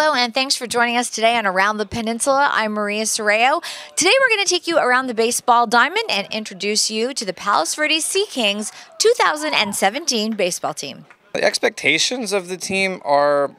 Hello, and thanks for joining us today on Around the Peninsula. I'm Maria Soreo. Today, we're going to take you around the baseball diamond and introduce you to the Palos Verdes Sea Kings 2017 baseball team. The expectations of the team are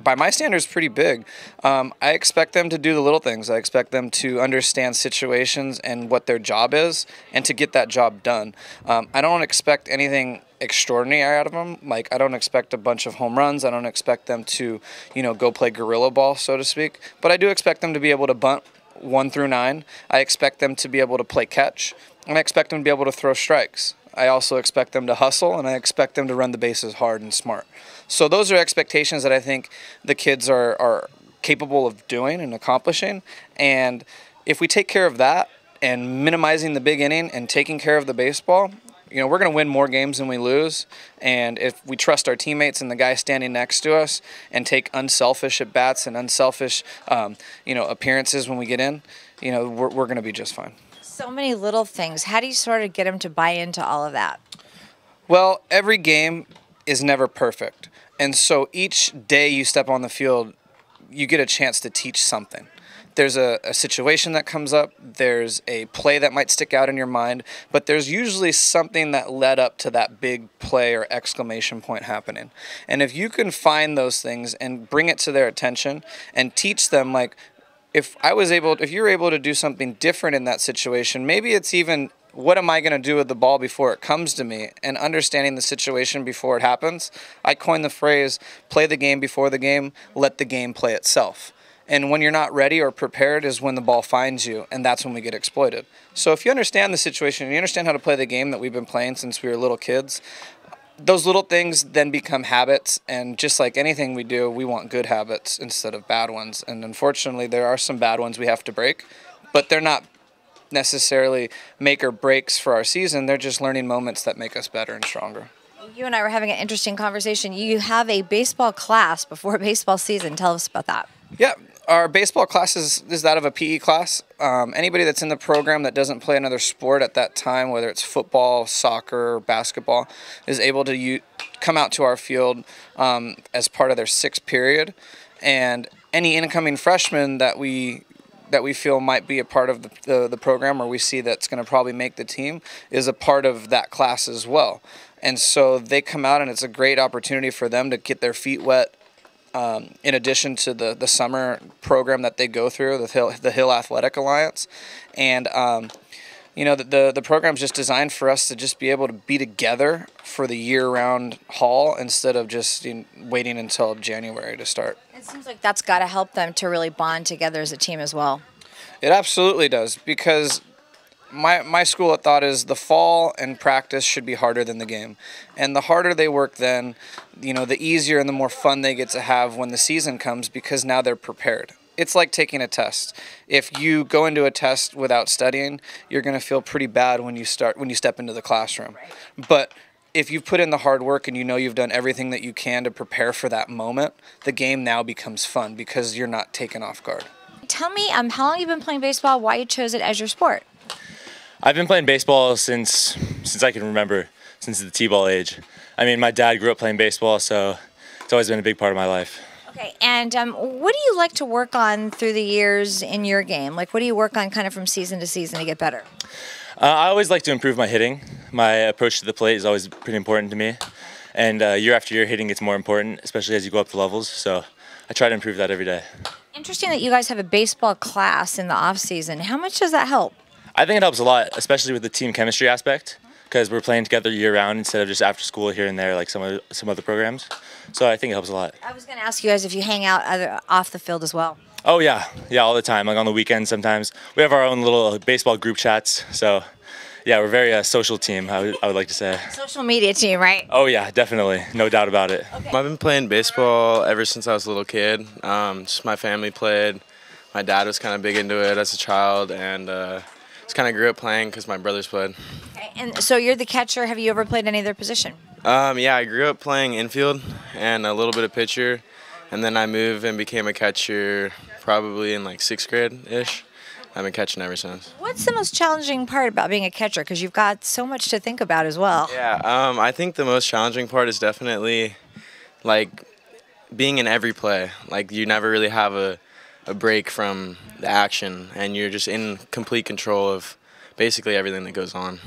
by my standards, pretty big. Um, I expect them to do the little things. I expect them to understand situations and what their job is, and to get that job done. Um, I don't expect anything extraordinary out of them. Like I don't expect a bunch of home runs. I don't expect them to, you know, go play gorilla ball, so to speak. But I do expect them to be able to bunt one through nine. I expect them to be able to play catch, and I expect them to be able to throw strikes. I also expect them to hustle, and I expect them to run the bases hard and smart. So those are expectations that I think the kids are, are capable of doing and accomplishing. And if we take care of that and minimizing the big inning and taking care of the baseball, you know, we're going to win more games than we lose. And if we trust our teammates and the guy standing next to us and take unselfish at bats and unselfish, um, you know, appearances when we get in, you know, we're, we're going to be just fine. So many little things. How do you sort of get them to buy into all of that? Well, every game is never perfect. And so each day you step on the field, you get a chance to teach something. There's a, a, situation that comes up, there's a play that might stick out in your mind, but there's usually something that led up to that big play or exclamation point happening. And if you can find those things and bring it to their attention and teach them, like, if I was able, if you're able to do something different in that situation, maybe it's even what am I going to do with the ball before it comes to me and understanding the situation before it happens. I coined the phrase play the game before the game, let the game play itself. And when you're not ready or prepared is when the ball finds you, and that's when we get exploited. So if you understand the situation you understand how to play the game that we've been playing since we were little kids, those little things then become habits and just like anything we do we want good habits instead of bad ones and unfortunately there are some bad ones we have to break but they're not necessarily make or breaks for our season. They're just learning moments that make us better and stronger. You and I were having an interesting conversation. You have a baseball class before baseball season. Tell us about that. Yeah, our baseball class is, is that of a PE class. Um, anybody that's in the program that doesn't play another sport at that time, whether it's football, soccer, basketball, is able to u- come out to our field um, as part of their sixth period. And any incoming freshmen that we that we feel might be a part of the, the, the program or we see that's going to probably make the team is a part of that class as well. And so they come out and it's a great opportunity for them to get their feet wet um, in addition to the, the summer program that they go through, the Hill, the Hill Athletic Alliance. And, um, you know, the, the, the program's just designed for us to just be able to be together for the year round haul instead of just you know, waiting until January to start. It seems like that's got to help them to really bond together as a team as well. It absolutely does because my my school of thought is the fall and practice should be harder than the game, and the harder they work then, you know, the easier and the more fun they get to have when the season comes because now they're prepared. It's like taking a test. If you go into a test without studying, you're going to feel pretty bad when you start when you step into the classroom. But if you've put in the hard work and you know you've done everything that you can to prepare for that moment, the game now becomes fun because you're not taken off guard. Tell me um, how long you've been playing baseball, why you chose it as your sport. I've been playing baseball since since I can remember, since the t-ball age. I mean, my dad grew up playing baseball, so it's always been a big part of my life. Okay, and um, what do you like to work on through the years in your game? Like, what do you work on kind of from season to season to get better? Uh, I always like to improve my hitting. My approach to the plate is always pretty important to me. And uh, year after year, hitting gets more important, especially as you go up the levels. So I try to improve that every day. Interesting that you guys have a baseball class in the off season. How much does that help? I think it helps a lot, especially with the team chemistry aspect, because we're playing together year round instead of just after school here and there, like some of some other programs. So I think it helps a lot. I was going to ask you guys if you hang out other, off the field as well. Oh yeah, yeah, all the time. Like on the weekends, sometimes we have our own little baseball group chats. So, yeah, we're very uh, social team. I would, I would like to say. Social media team, right? Oh yeah, definitely, no doubt about it. Okay. I've been playing baseball ever since I was a little kid. Um, just my family played. My dad was kind of big into it as a child, and uh, just kind of grew up playing because my brothers played. And so you're the catcher. Have you ever played any other position? Um, yeah, I grew up playing infield and a little bit of pitcher, and then I moved and became a catcher probably in like sixth grade ish. I've been catching ever since. What's the most challenging part about being a catcher? Because you've got so much to think about as well. Yeah, um, I think the most challenging part is definitely like being in every play. Like you never really have a, a break from the action, and you're just in complete control of basically everything that goes on.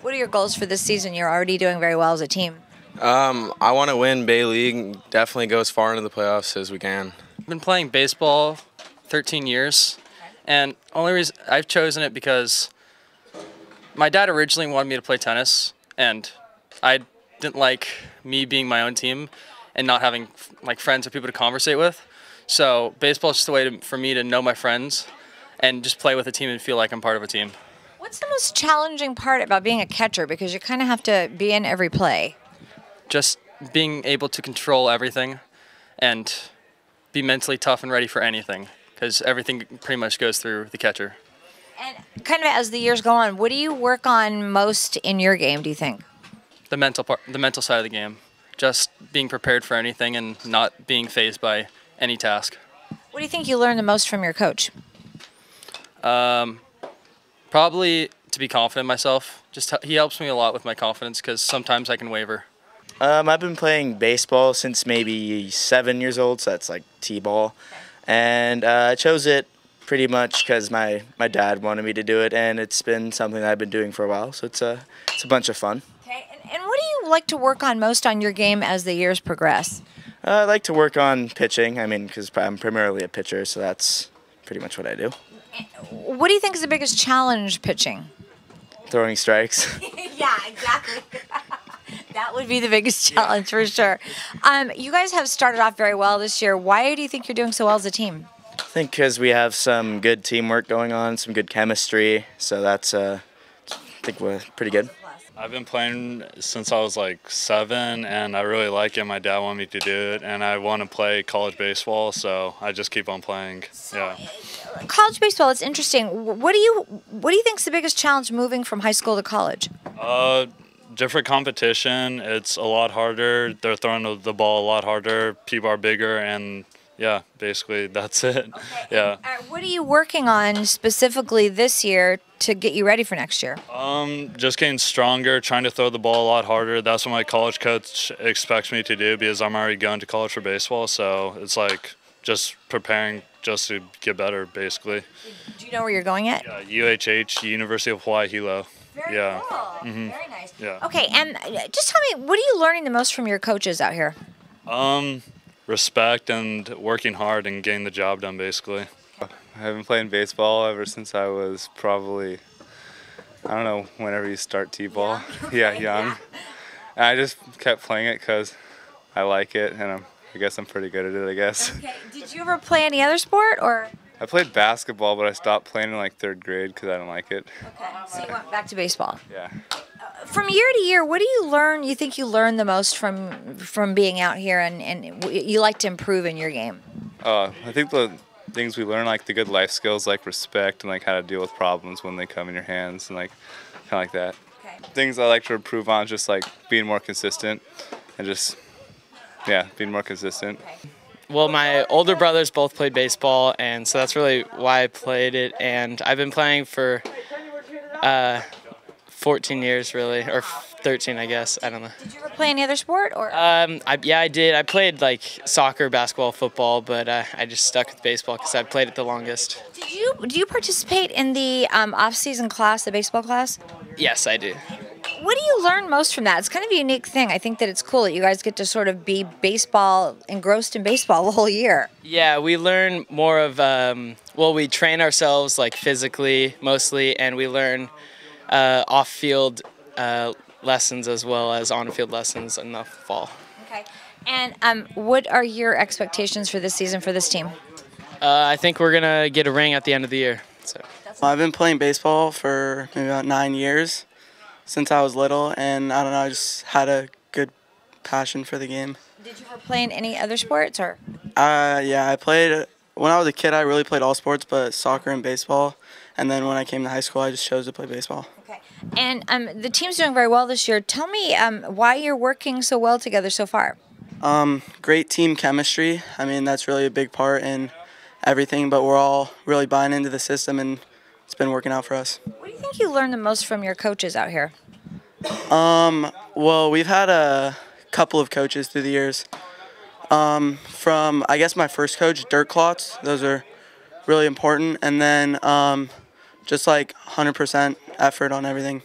What are your goals for this season? You're already doing very well as a team. Um, I want to win Bay League. Definitely go as far into the playoffs as we can. I've been playing baseball 13 years, and only reason I've chosen it because my dad originally wanted me to play tennis, and I didn't like me being my own team and not having like friends or people to conversate with. So baseball is just a way to, for me to know my friends and just play with a team and feel like I'm part of a team. What's the most challenging part about being a catcher? Because you kind of have to be in every play. Just being able to control everything and be mentally tough and ready for anything because everything pretty much goes through the catcher. And kind of as the years go on, what do you work on most in your game? Do you think? The mental part, the mental side of the game, just being prepared for anything and not being fazed by any task. What do you think you learn the most from your coach? Um, probably to be confident in myself. Just he helps me a lot with my confidence because sometimes I can waver. Um, I've been playing baseball since maybe seven years old, so that's like t-ball, and uh, I chose it pretty much because my, my dad wanted me to do it, and it's been something that I've been doing for a while, so it's a it's a bunch of fun. Okay, and, and what do you like to work on most on your game as the years progress? Uh, I like to work on pitching. I mean, because I'm primarily a pitcher, so that's pretty much what I do. What do you think is the biggest challenge pitching? Throwing strikes. yeah, exactly. that would be the biggest challenge for sure. Um, you guys have started off very well this year. Why do you think you're doing so well as a team? I think because we have some good teamwork going on, some good chemistry, so that's uh, I think we're pretty good. I've been playing since I was like seven, and I really like it. My dad wanted me to do it, and I want to play college baseball, so I just keep on playing. Yeah. College baseball, it's interesting. What do you what do you think is the biggest challenge moving from high school to college? Uh, different competition. It's a lot harder. They're throwing the ball a lot harder. People are bigger, and yeah, basically that's it. Okay. Yeah. Uh, what are you working on specifically this year to get you ready for next year? Um, just getting stronger, trying to throw the ball a lot harder. That's what my college coach expects me to do because I'm already going to college for baseball. So it's like just preparing just to get better, basically. Do you know where you're going at? Yeah, UHH, University of Hawaii Hilo. Very yeah. cool. Mm-hmm. Very nice. Yeah. Okay, and uh, just tell me, what are you learning the most from your coaches out here? Um, respect and working hard and getting the job done, basically. I've been playing baseball ever since I was probably, I don't know, whenever you start t-ball. yeah, young. Yeah. And I just kept playing it because I like it, and I'm, I guess I'm pretty good at it. I guess. Okay. Did you ever play any other sport, or? I played basketball, but I stopped playing in like third grade because I didn't like it. Okay. So you went back to baseball. Yeah. From year to year, what do you learn? You think you learn the most from from being out here, and and you like to improve in your game? Uh, I think the things we learn, like the good life skills, like respect and like how to deal with problems when they come in your hands, and like kind of like that. Okay. Things I like to improve on, just like being more consistent, and just yeah, being more consistent. Okay. Well, my older brothers both played baseball, and so that's really why I played it. And I've been playing for uh, 14 years, really, or 13, I guess. I don't know. Did you ever play any other sport, or? Um, I, yeah, I did. I played like soccer, basketball, football, but uh, I just stuck with baseball because I played it the longest. Did you do you participate in the um, off-season class, the baseball class? Yes, I do. What do you learn most from that? It's kind of a unique thing. I think that it's cool that you guys get to sort of be baseball engrossed in baseball the whole year. Yeah, we learn more of. Um, well, we train ourselves like physically mostly, and we learn uh, off-field uh, lessons as well as on-field lessons in the fall. Okay. And um, what are your expectations for this season for this team? Uh, I think we're gonna get a ring at the end of the year. So. I've been playing baseball for maybe about nine years since I was little, and I don't know, I just had a good passion for the game. Did you ever play in any other sports or? Uh, yeah, I played when I was a kid. I really played all sports, but soccer and baseball. And then when I came to high school, I just chose to play baseball. Okay. And um, the team's doing very well this year. Tell me um, why you're working so well together so far. Um, great team chemistry. I mean, that's really a big part in everything. But we're all really buying into the system, and it's been working out for us. What do you think you learned the most from your coaches out here? Um, well, we've had a couple of coaches through the years. um, from I guess my first coach, Dirk Klotz. Those are really important, and then um, just like 100% effort on everything.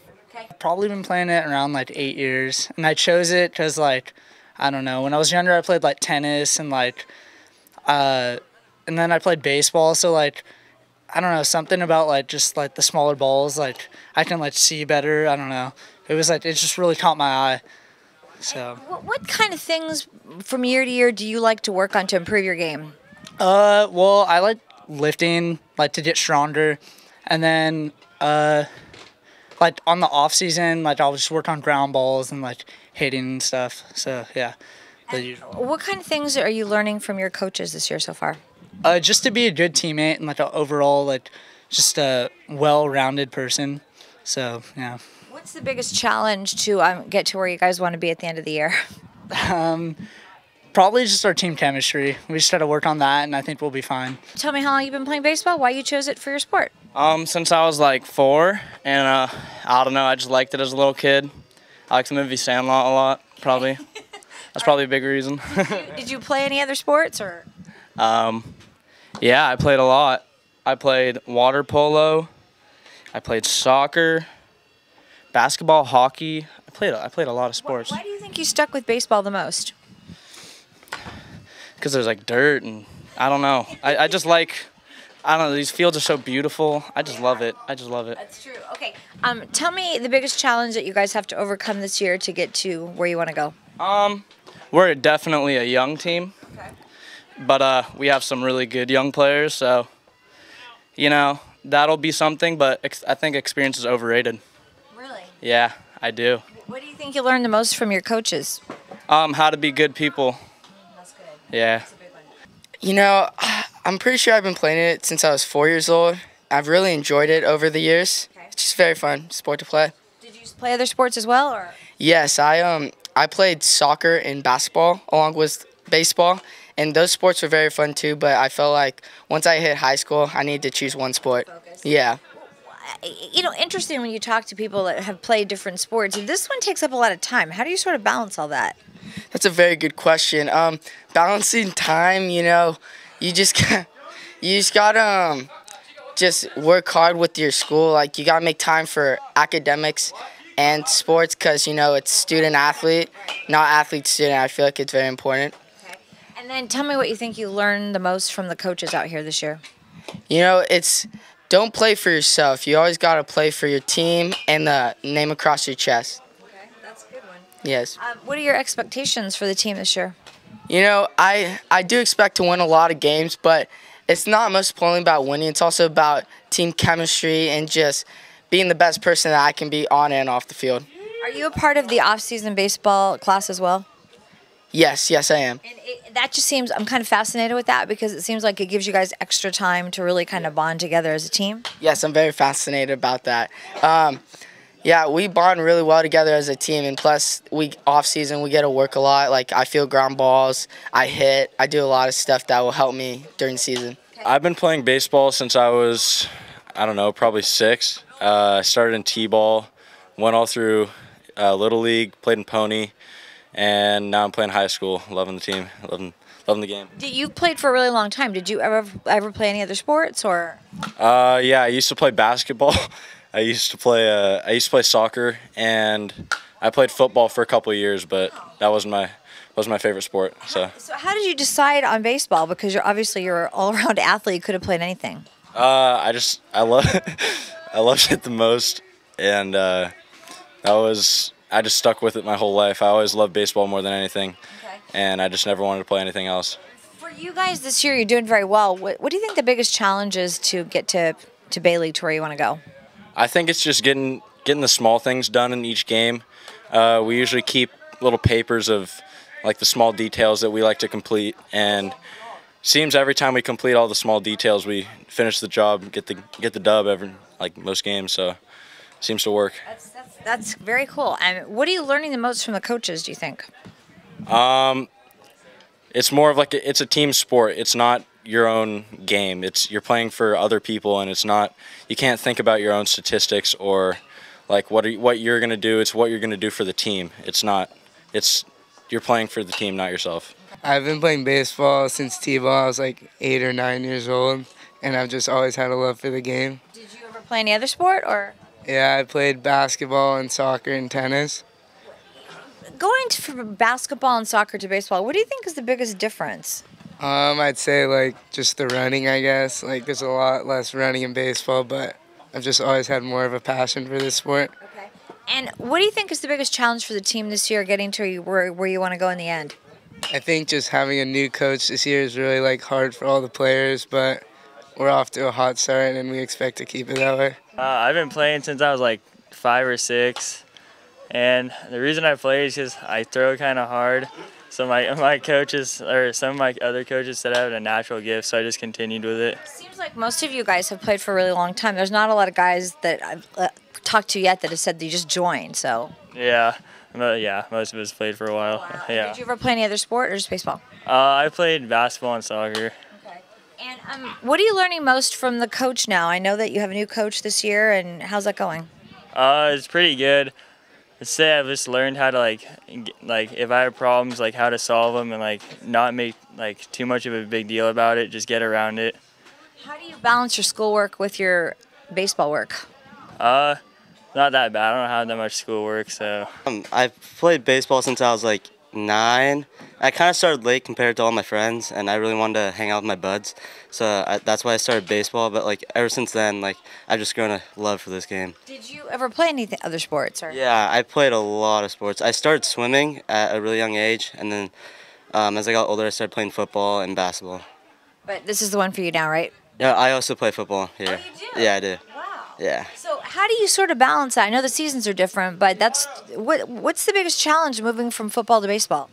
Probably been playing it around like eight years, and I chose it because like I don't know. When I was younger, I played like tennis and like, uh, and then I played baseball. So like, I don't know something about like just like the smaller balls. Like I can like see better. I don't know. It was like it just really caught my eye. So. What, what kind of things from year to year do you like to work on to improve your game? Uh, well, I like lifting, like to get stronger, and then uh, like on the off season, like I'll just work on ground balls and like hitting and stuff. So yeah, the usual. What kind of things are you learning from your coaches this year so far? Uh, just to be a good teammate and like an overall like just a well-rounded person. So yeah. What's the biggest challenge to um, get to where you guys want to be at the end of the year? Um, probably just our team chemistry. We just got to work on that, and I think we'll be fine. Tell me how long you've been playing baseball. Why you chose it for your sport? Um, since I was like four, and uh, I don't know, I just liked it as a little kid. I like the movie Sandlot a lot, probably. That's probably a big reason. Did you play any other sports or? um, yeah, I played a lot. I played water polo. I played soccer, basketball, hockey. I played I played a lot of sports Why do you think you stuck with baseball the most? Because there's like dirt and I don't know. I, I just like I don't know. These fields are so beautiful. I just love it. I just love it. That's true. Okay. Um, tell me the biggest challenge that you guys have to overcome this year to get to where you want to go. Um, we're definitely a young team, okay. but uh, we have some really good young players. So, you know, that'll be something. But ex- I think experience is overrated. Really? Yeah, I do. What do you think you learned the most from your coaches? Um, how to be good people. That's good. Yeah. You know, I'm pretty sure I've been playing it since I was four years old. I've really enjoyed it over the years. It's just very fun sport to play. Did you play other sports as well, or? Yes, I um I played soccer and basketball along with baseball, and those sports were very fun too. But I felt like once I hit high school, I needed to choose one sport. Yeah. You know, interesting when you talk to people that have played different sports. This one takes up a lot of time. How do you sort of balance all that? That's a very good question. Um, balancing time, you know, you just got, you just gotta um, just work hard with your school. Like you gotta make time for academics and sports, cause you know it's student athlete, not athlete student. I feel like it's very important. And then tell me what you think you learned the most from the coaches out here this year. You know, it's don't play for yourself. You always gotta play for your team and the name across your chest. Okay, that's a good one. Yes. Um, what are your expectations for the team this year? You know, I I do expect to win a lot of games, but it's not most only about winning. It's also about team chemistry and just being the best person that I can be on and off the field. Are you a part of the off-season baseball class as well? Yes, yes, I am. That just seems I'm kind of fascinated with that because it seems like it gives you guys extra time to really kind of bond together as a team. Yes, I'm very fascinated about that. Um, yeah, we bond really well together as a team, and plus, we off season we get to work a lot. Like I feel ground balls, I hit, I do a lot of stuff that will help me during the season. I've been playing baseball since I was, I don't know, probably six. Uh, I started in t-ball, went all through uh, little league, played in pony, and now I'm playing high school. Loving the team, loving loving the game. Did you played for a really long time? Did you ever ever play any other sports or? Uh, yeah, I used to play basketball. I used to play. Uh, I used to play soccer, and I played football for a couple of years, but that wasn't my was my favorite sport. So So how did you decide on baseball? Because you're obviously you're an all-around athlete. You could have played anything. uh, I just I love I loved it the most, and uh, that was I just stuck with it my whole life. I always loved baseball more than anything, and I just never wanted to play anything else. For you guys this year, you're doing very well. What, what do you think the biggest challenge is to get to to Bay League to where you want to go? I think it's just getting getting the small things done in each game. Uh, we usually keep little papers of like the small details that we like to complete, and seems every time we complete all the small details, we finish the job, get the get the dub every like most games. So seems to work. That's very cool. And what are you learning the most from the coaches? Do you think? Um, it's more of like a, it's a team sport. It's not your own game. It's you're playing for other people, and it's not you can't think about your own statistics or like what are you, what you're gonna do. It's what you're gonna do for the team. It's not. It's you're playing for the team, not yourself. I've been playing baseball since t-ball. I was like eight or nine years old, and I've just always had a love for the game. Did you ever play any other sport or? Yeah, I played basketball and soccer and tennis. Going from basketball and soccer to baseball, what do you think is the biggest difference? Um, I'd say like just the running, I guess. Like there's a lot less running in baseball, but I've just always had more of a passion for this sport. And what do you think is the biggest challenge for the team this year, getting to where, where you want to go in the end? I think just having a new coach this year is really like hard for all the players, but we're off to a hot start and we expect to keep it that way. Uh, I've been playing since I was like five or six, and the reason I play is because I throw kind of hard. So my my coaches or some of my other coaches said I had a natural gift, so I just continued with it. Seems like most of you guys have played for a really long time. There's not a lot of guys that I've uh, talked to yet that have said they just joined. So, Yeah, mo- yeah, most of us played for a while. Yeah. did you ever play any other sport or just baseball? Uh, I played basketball and soccer. And um, what are you learning most from the coach now? I know that you have a new coach this year, and how's that going? Uh, it's pretty good. I'd say I've just learned how to like, g- like if I have problems, like how to solve them and like not make like too much of a big deal about it. Just get around it. How do you balance your schoolwork with your baseball work? Uh, not that bad. I don't have that much schoolwork, so. Um, I've played baseball since I was like nine. I kind of started late compared to all my friends, and I really wanted to hang out with my buds. So I, that's why I started baseball. But like ever since then, like I've just grown a love for this game. Did you ever play any other sports? Or Yeah, I played a lot of sports. I started swimming at a really young age, and then um, as I got older, I started playing football and basketball. But this is the one for you now, right? Yeah, I also play football here. Yeah, I do. Wow. Yeah. So how do you sort of balance that? I know the seasons are different, but that's what what's the biggest challenge moving from football to baseball?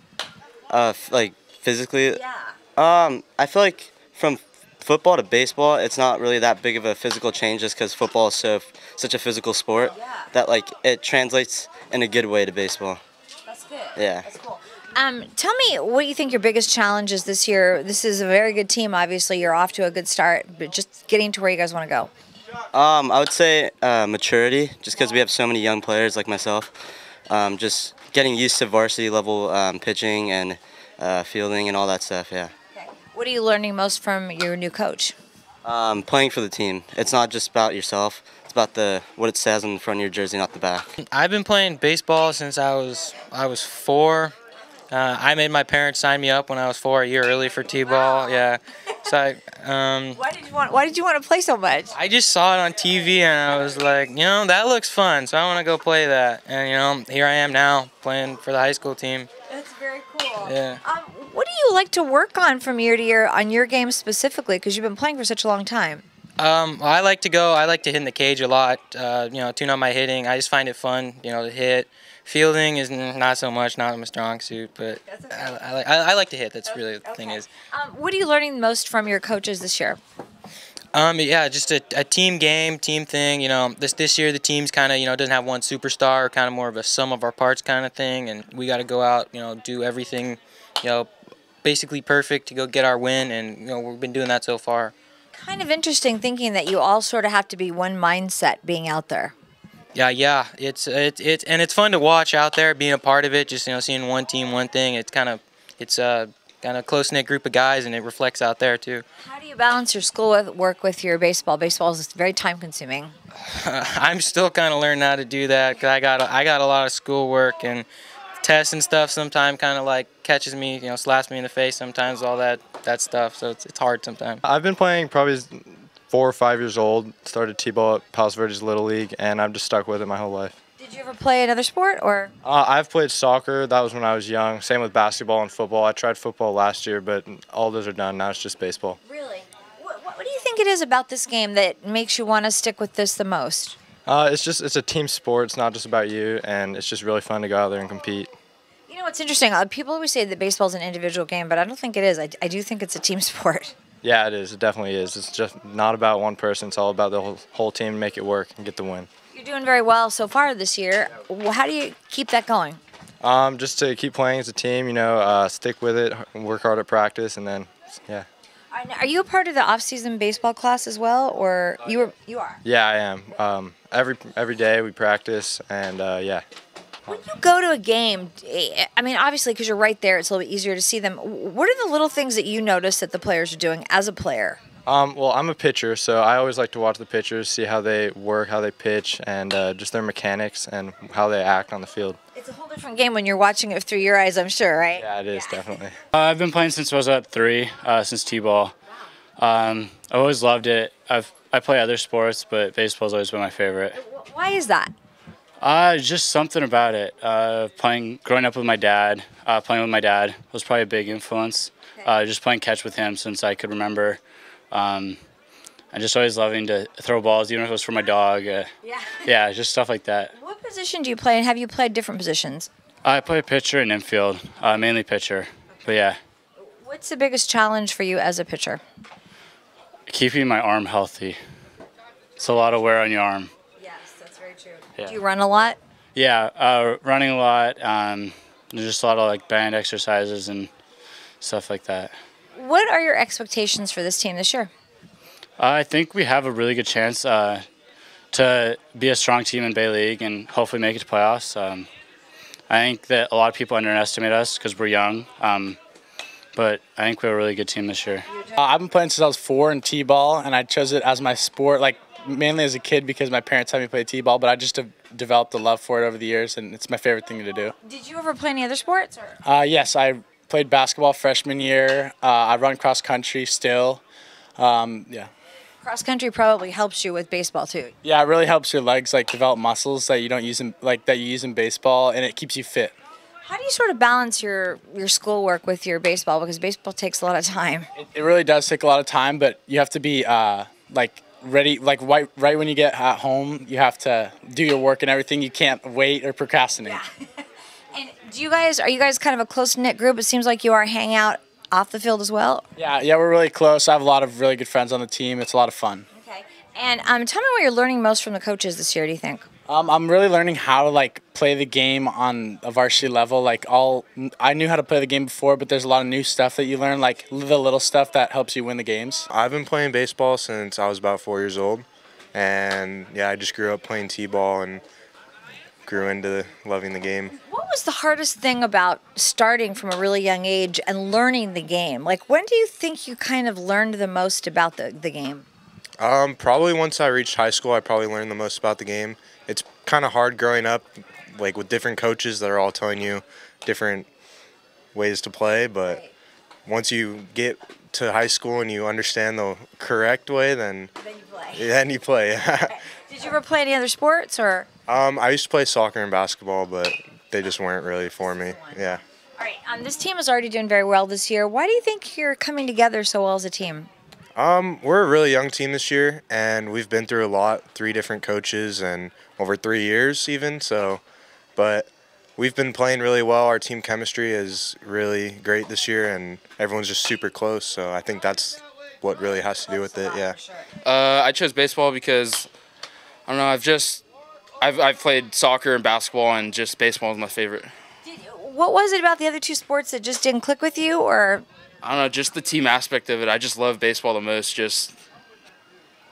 Uh, f- like physically. Yeah. Um, I feel like from football to baseball, it's not really that big of a physical change, just because football is so such a physical sport that like it translates in a good way to baseball. That's good. Yeah. that's Um, tell me what do you think your biggest challenge is this year. This is a very good team. Obviously, you're off to a good start, but just getting to where you guys want to go. Um, I would say uh, maturity, just because we have so many young players like myself. Um, just getting used to varsity level um, pitching and uh, fielding and all that stuff. Yeah. What are you learning most from your new coach? Um, playing for the team. It's not just about yourself. It's about the what it says on the front of your jersey, not the back. I've been playing baseball since I was I was four. Uh, I made my parents sign me up when I was four, a year early for t-ball. Yeah, so I, um, Why did you want Why did you want to play so much? I just saw it on TV and I was like, you know, that looks fun, so I want to go play that. And you know, here I am now playing for the high school team. That's very cool. Yeah. What do you like to work on from year to year on your game specifically? Because you've been playing for such a long time. Um, I like to go. I like to hit in the cage a lot. Uh, you know, tune up my hitting. I just find it fun. You know, to hit. Fielding is not so much, not my strong suit, but I, I, like- I, I like to hit. That's really the thing is. Um, what are you learning most from your coaches this year? Um, yeah, just a, a team game, team thing. You know, this this year the team's kind of you know doesn't have one superstar, kind of more of a sum of our parts kind of thing, and we got to go out, you know, do everything, you know, basically perfect to go get our win, and you know we've been doing that so far. Kind of interesting thinking that you all sort of have to be one mindset being out there. Yeah, yeah, it's it's it's and it's fun to watch out there, being a part of it. Just you know, seeing one team, one thing. It's kind of it's a kind of close knit group of guys, and it reflects out there too. How do you balance your school with, work with your baseball? Baseball is very time consuming. I'm still kind of learning how to do that because I got a, I got a lot of schoolwork and tests and stuff. Sometimes kind of like catches me, you know, slaps me in the face. Sometimes all that that stuff. So it's it's hard sometimes. I've been playing probably s- four or five years old. Started t-ball at Palos Verdes Little League, and I've just stuck with it my whole life. Did you ever play another sport or? Uh, I've played soccer. That was when I was young. Same with basketball and football. I tried football last year, but all those are done. Now it's just baseball. Really? What, what do you think it is about this game that makes you want to stick with this the most? Uh, it's just it's a team sport. It's not just about you, and it's just really fun to go out there and compete. You know what's interesting? Uh, people always say that baseball is an individual game, but I don't think it is. I, I do think it's a team sport. Yeah, it is. It definitely is. It's just not about one person. It's all about the whole, whole team make it work and get the win. You're doing very well so far this year. How do you keep that going? Um, just to keep playing as a team, you know, uh, stick with it, work hard at practice, and then, yeah. Are are you a part of the off-season baseball class as well, or you were? You are. Yeah, I am. Um, every every day we practice, and uh, yeah. When you go to a game, eh, I mean, obviously, because you're right there, it's a little bit easier to see them. What are the little things that you notice that the players are doing as a player? Um, well, I'm a pitcher, so I always like to watch the pitchers, see how they work, how they pitch, and uh, just their mechanics and how they act on the field. It's a whole different game when you're watching it through your eyes, I'm sure, right? Yeah, it is definitely. Uh, I've been playing since I was at three, uh, since t-ball. Um, I've always loved it. I've I play other sports, but baseball's always been my favorite. Why is that? Uh, just something about it. Uh, playing, growing up with my dad, uh, playing with my dad was probably a big influence. Uh, just playing catch with him since I could remember. Um, and just always loving to throw balls, even if it was for my dog. Uh, yeah. Yeah, just stuff like that. What position do you play, and have you played different positions? I play pitcher and infield, uh, mainly pitcher. But yeah, What's the biggest challenge for you as a pitcher? keeping my arm healthy. It's a lot of wear on your arm. Yes, that's very true. Yeah. Do you run a lot? Yeah, uh, running a lot. Um, there's just a lot of like band exercises and stuff like that. What are your expectations for this team this year? I think we have a really good chance uh, to be a strong team in Bay League and hopefully make it to playoffs. Um, I think that a lot of people underestimate us because we're young, um, but I think we're a really good team this year. Uh, I've been playing since I was four in t-ball, and I chose it as my sport, like mainly as a kid because my parents had me play t-ball. But I just have developed a love for it over the years, and it's my favorite thing to do. Did you ever play any other sports? Or? Uh, yes, I played basketball freshman year. Uh, I run cross country still. Um, yeah. Cross country probably helps you with baseball too. Yeah, it really helps your legs like develop muscles that you don't use in like that you use in baseball, and it keeps you fit. How do you sort of balance your your schoolwork with your baseball? Because baseball takes a lot of time. It really does take a lot of time, but you have to be uh, like ready. Like right, right when you get at home, you have to do your work and everything. You can't wait or procrastinate. yeah. And do you guys are you guys kind of a close knit group? It seems like you are hang out off the field as well. Yeah, yeah, we're really close. I have a lot of really good friends on the team. It's a lot of fun. Okay. And um, tell me what you're learning most from the coaches this year. Do you think? Um, I'm really learning how to like play the game on a varsity level. Like all, I knew how to play the game before, but there's a lot of new stuff that you learn, like the little stuff that helps you win the games. I've been playing baseball since I was about four years old, and yeah, I just grew up playing t-ball and grew into loving the game. What was the hardest thing about starting from a really young age and learning the game? Like, when do you think you kind of learned the most about the, the game? Um, probably once I reached high school, I probably learned the most about the game. Kind of hard growing up, like with different coaches that are all telling you different ways to play. But once you get to high school and you understand the correct way, then then you play. Then you play. Did you ever play any other sports or? um, I used to play soccer and basketball, but they just weren't really for me. Yeah. All right, um, this team is already doing very well this year. Why do you think you're coming together so well as a team? Um, we're a really young team this year, and we've been through a lot. Three different coaches, and over three years even. So, but we've been playing really well. Our team chemistry is really great this year, and everyone's just super close. So I think that's what really has to do with it. Yeah. Uh, I chose baseball because I don't know. I've just I've I've played soccer and basketball, and just baseball is my favorite. What was it about the other two sports that just didn't click with you, or I don't know, just the team aspect of it. I just love baseball the most. Just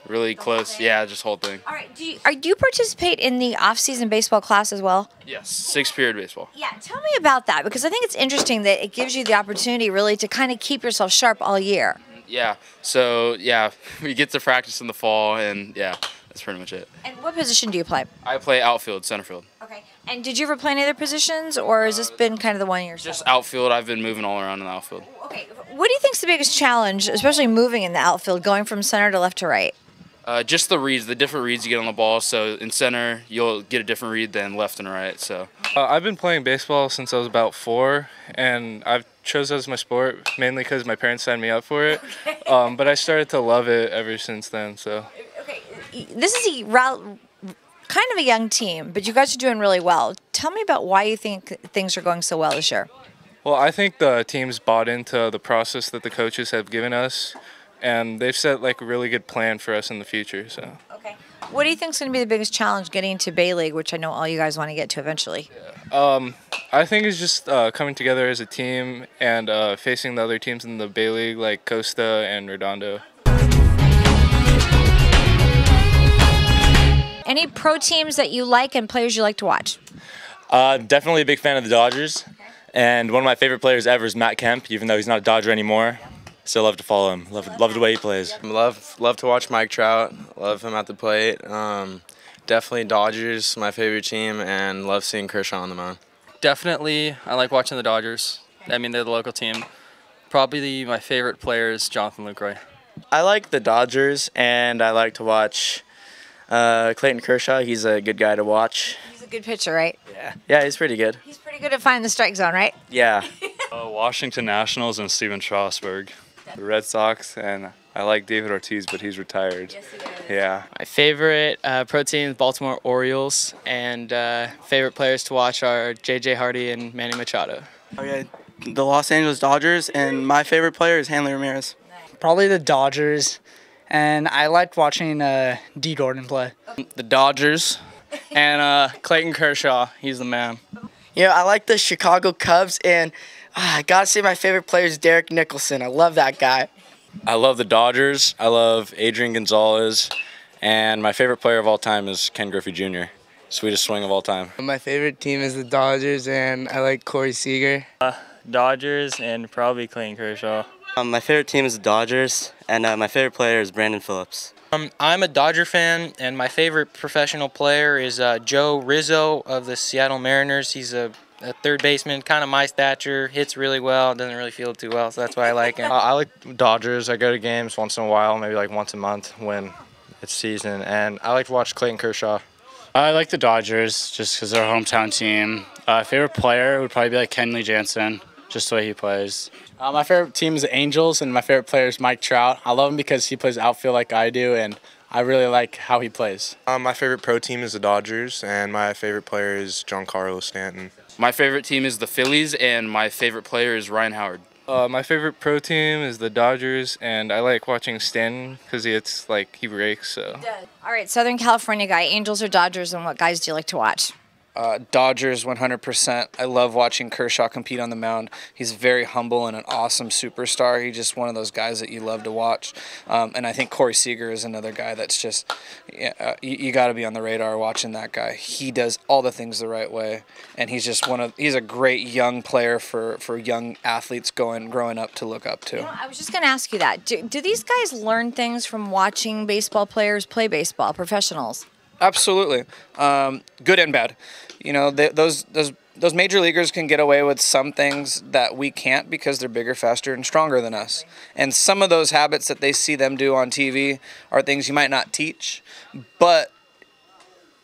really close. Yeah, just whole thing. all right? Do you, are do you participate in the off-season baseball class as well? Yes, six period baseball. Yeah, tell me about that because I think it's interesting that it gives you the opportunity really to kind of keep yourself sharp all year. Mm, yeah. So yeah, we get to practice in the fall, and yeah, that's pretty much it. And what position do you play? I play outfield, center field. Okay. And did you ever play any other positions, or has this been kind of the one year? Just outfield. I've been moving all around in the outfield. Okay. What do you think's the biggest challenge, especially moving in the outfield, going from center to left to right? Uh, just the reads, the different reads you get on the ball. So in center, you'll get a different read than left and right. So Uh, I've been playing baseball since I was about four, and I've chose it as my sport mainly because my parents signed me up for it. Um, but I started to love it ever since then. So This is a kind of a young team, but you guys are doing really well. Tell me about why you think things are going so well this year. Well, I think the team's bought into the process that the coaches have given us, and they've set like a really good plan for us in the future. So Okay. What do you think is going to be the biggest challenge getting to Bay League, which I know all you guys want to get to eventually? um, I think it's just uh, coming together as a team and uh, facing the other teams in the Bay League like Costa and Redondo. Any pro teams that you like and players you like to watch? Uh, definitely a big fan of the Dodgers. And one of my favorite players ever is Matt Kemp, even though he's not a Dodger anymore. Still love to follow him. Love, love the way he plays. Love love to watch Mike Trout. Love him at the plate. Um, definitely Dodgers, my favorite team, and love seeing Kershaw on the mound. Definitely, I like watching the Dodgers. I mean, they're the local team. Probably my favorite player is Jonathan Lucroy. I like the Dodgers, and I like to watch uh, Clayton Kershaw. He's a good guy to watch. He's a good pitcher, right? Yeah. Yeah, he's pretty good. He's pretty good at finding the strike zone, right? Yeah. Uh, Washington Nationals and Stephen Strasburg. The Red Sox, and I like David Ortiz, but he's retired. Yeah. My favorite uh, pro team is Baltimore Orioles, and uh, favorite players to watch are J.J. Hardy and Manny Machado. Okay, the Los Angeles Dodgers, and my favorite player is Hanley Ramirez. Probably the Dodgers, and I liked watching uh, Dee Gordon play. The Dodgers, and uh, Clayton Kershaw. He's the man. You know, I like the Chicago Cubs, and ah, I gotta say my favorite player is Derek Nicholson. I love that guy. I love the Dodgers. I love Adrian Gonzalez. And my favorite player of all time is Ken Griffey Jr., sweetest swing of all time. My favorite team is the Dodgers, and I like Corey Seager. Uh, Dodgers and probably Clayton Kershaw. Um, my favorite team is the Dodgers, and uh, my favorite player is Brandon Phillips. Um, I'm a Dodger fan, and my favorite professional player is uh, Joe Rizzo of the Seattle Mariners. He's a, a third baseman, kind of my stature, hits really well, doesn't really feel too well, so that's why I like him. Uh, I like Dodgers. I go to games once in a while, maybe like once a month when it's season, and I like to watch Clayton Kershaw. I like the Dodgers just because they're a hometown team. Uh, favorite player would probably be like Kenley Jansen, just the way he plays. Uh, my favorite team is the Angels, and my favorite player is Mike Trout. I love him because he plays outfield like I do, and I really like how he plays. Um, my favorite pro team is the Dodgers, and my favorite player is Giancarlo Stanton. My favorite team is the Phillies, and my favorite player is Ryan Howard. Uh, my favorite pro team is the Dodgers, and I like watching Stanton because it's like he breaks. So All right, Southern California guy, Angels or Dodgers, and what guys do you like to watch? Uh, Dodgers 100%. I love watching Kershaw compete on the mound. He's very humble and an awesome superstar. He's just one of those guys that you love to watch. Um, and I think Corey Seager is another guy that's just, uh, you, you got to be on the radar watching that guy. He does all the things the right way, and he's just one of he's a great young player for for young athletes going growing up to look up to. I was just going to ask you that. Do, do these guys learn things from watching baseball players play baseball, professionals? Absolutely, um, good and bad. You know, th- those those those major leaguers can get away with some things that we can't because they're bigger, faster, and stronger than us. And some of those habits that they see them do on TV are things you might not teach, but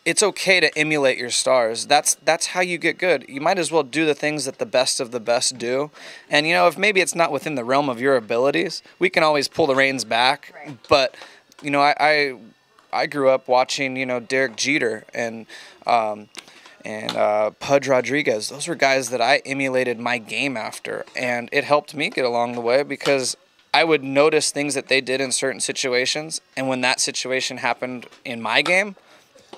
it's okay to emulate your stars. That's that's how you get good. You might as well do the things that the best of the best do. And you know, if maybe it's not within the realm of your abilities, we can always pull the reins back. But you know, I, I I grew up watching, you know, Derek Jeter and um, and uh, Pudge Rodriguez. Those were guys that I emulated my game after, and it helped me get along the way because I would notice things that they did in certain situations, and when that situation happened in my game,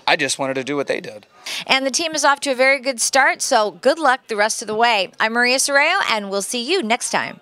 I just wanted to do what they did. And the team is off to a very good start, so good luck the rest of the way. I'm Maria Sorreo, and we'll see you next time.